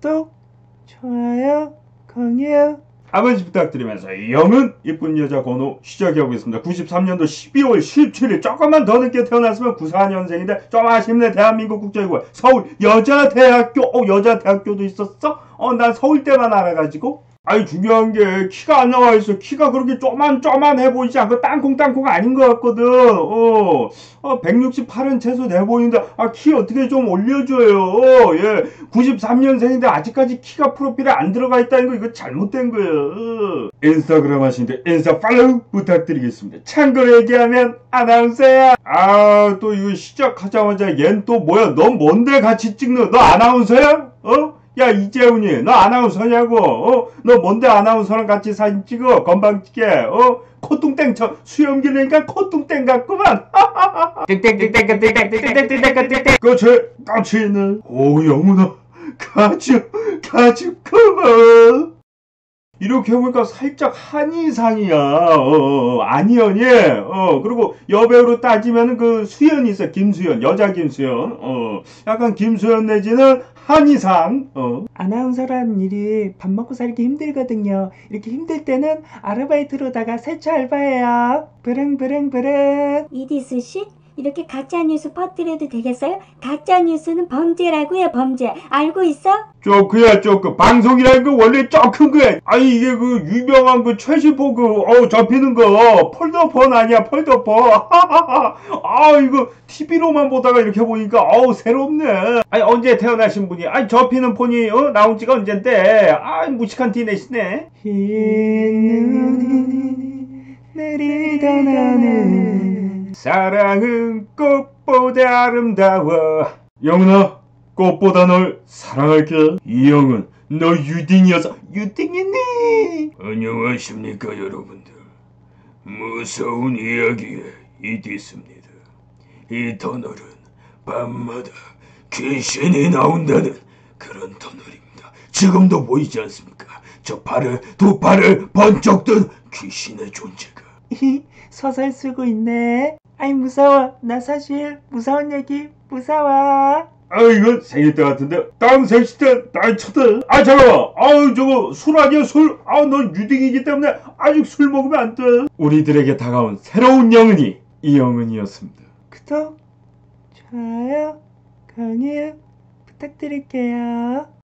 구독, 좋아요, 공유. 아버지 부탁드리면서 영은 이쁜 여자 번호 시작해 보겠습니다. 93년도 12월 17일 조금만 더 늦게 태어났으면 94년생인데 좀 아쉽네 대한민국 국제고 서울 여자대학교 어 여자대학교도 있었어? 어난 서울대만 알아가지고 아니 중요한 게 키가 안 나와 있어. 키가 그렇게 쪼만 쪼만해 보이지 않고 땅콩 땅콩 아닌 것 같거든. 어, 어 168은 최소 돼 보이는데 아 키 어떻게 좀 올려줘요. 어, 예. 93년생인데 아직까지 키가 프로필에 안 들어가 있다는 거 이거 잘못된 거예요. 인스타그램 하시는데 인스타 팔로우 부탁드리겠습니다. 참고로 얘기하면 아나운서야. 아 또 이거 시작하자마자 얜 또 뭐야? 넌 뭔데 같이 찍는 너 아나운서야? 어? 야 이재훈이 너 아나운서냐고 어? 너 뭔데 아나운서랑 같이 사진 찍어 건방지게 어? 콧뚱땡 저 수염 기르니까 콧뚱땡 같구만 그제 까치는 오 영훈아 가주 가주 커버 이렇게 해보니까 살짝 한이상이야. 어, 안희연이. 어, 그리고 여배우로 따지면 그 수연이 있어. 김수연. 여자 김수연. 어, 약간 김수연 내지는 한이상. 어. 아나운서라는 일이 밥 먹고 살기 힘들거든요. 이렇게 힘들 때는 아르바이트로다가 세차 알바해요. 브릉브릉브릉. 이디스 씨? 이렇게 가짜 뉴스 퍼뜨려도 되겠어요? 가짜 뉴스는 범죄라고요, 범죄. 알고 있어? 쪼크야 쪼크 방송이라는 거 원래 쪼큰 거야 아니 이게 그 유명한 그 최시포 그 어우 접히는 거. 폴더폰 아니야 폴더폰. 아 이거 TV로만 보다가 이렇게 보니까 어우 새롭네. 아니 언제 태어나신 분이? 아니 접히는 폰이 어 나온 지가 언젠데? 아 무식한 티 내시네. 흰 눈이 내리다 나는 사랑은 꽃보다 아름다워. 영은아 꽃보다 널 사랑할게. 이영은 너 유딩이어서 유딩이니? 안녕하십니까 여러분들. 무서운 이야기에 이디스입니다. 이 터널은 밤마다 귀신이 나온다는 그런 터널입니다. 지금도 보이지 않습니까? 저 팔을 두 팔을 번쩍 든 귀신의 존재가 히, 서설 쓰고 있네. 아이 무서워. 나 사실 무서운 얘기 무서워. 아 이거 생일 때 같은데 다음 생일 때날 쳐들 아 잠깐만 아우 저거 술 아니야 술아넌 유딩이기 때문에 아직 술 먹으면 안돼 우리들에게 다가온 새로운 영은이 이 영은이었습니다 구독, 좋아요, 공유 부탁드릴게요.